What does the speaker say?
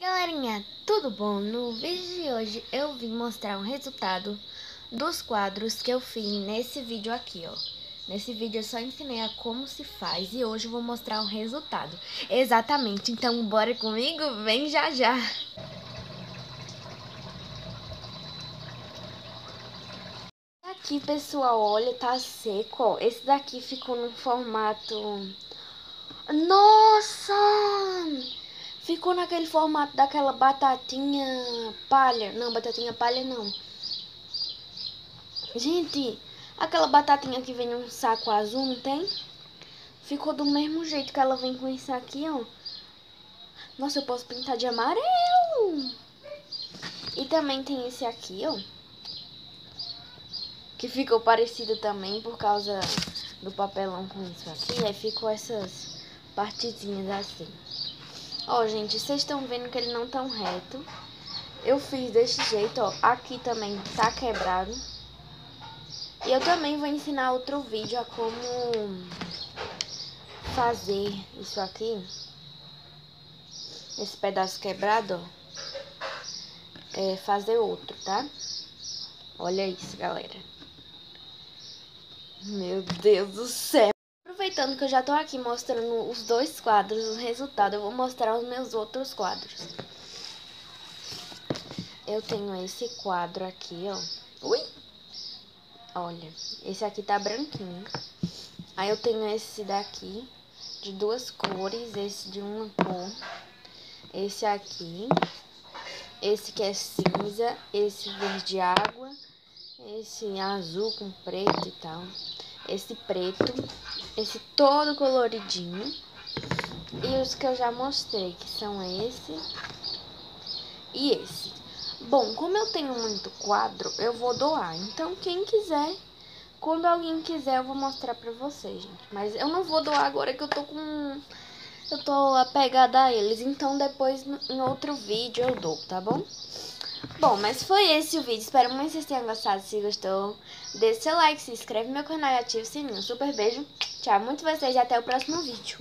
Galerinha, tudo bom? No vídeo de hoje eu vim mostrar o resultado dos quadros que eu fiz nesse vídeo aqui, ó. Nesse vídeo eu só ensinei a como se faz e hoje eu vou mostrar o resultado. Exatamente, então bora comigo? Vem já já! Aqui, pessoal, olha, tá seco, ó. Esse daqui ficou no formato... Nossa! Ficou naquele formato daquela batatinha palha. Não, batatinha palha não. Gente, aquela batatinha que vem num saco azul, não tem? Ficou do mesmo jeito que ela vem com esse aqui, ó. Nossa, eu posso pintar de amarelo. E também tem esse aqui, ó. Que ficou parecido também por causa do papelão com isso aqui. Aí ficou essas partezinhas assim. Ó, gente, vocês estão vendo que ele não tá reto. Eu fiz desse jeito, ó. Aqui também tá quebrado. E eu também vou ensinar outro vídeo a como fazer isso aqui. Esse pedaço quebrado, ó. É fazer outro, tá? Olha isso, galera. Meu Deus do céu. Aproveitando que eu já tô aqui mostrando os dois quadros, o resultado, eu vou mostrar os meus outros quadros. Eu tenho esse quadro aqui, ó. Ui! Olha, esse aqui tá branquinho. Aí eu tenho esse daqui, de duas cores, esse de uma cor. Esse aqui. Esse que é cinza, esse verde água, esse azul com preto e tal esse preto, esse todo coloridinho. E os que eu já mostrei, que são esse e esse. Bom, como eu tenho muito quadro, eu vou doar. Então, quem quiser, quando alguém quiser, eu vou mostrar pra vocês, gente. Mas eu não vou doar agora que eu tô com... Eu tô apegada a eles. Então, depois, em outro vídeo, eu dou, tá bom? Bom, mas foi esse o vídeo. Espero muito que vocês tenham gostado. Se gostou, deixe seu like, se inscreve no meu canal e ative o sininho. Super beijo. Tchau, muito vocês e até o próximo vídeo.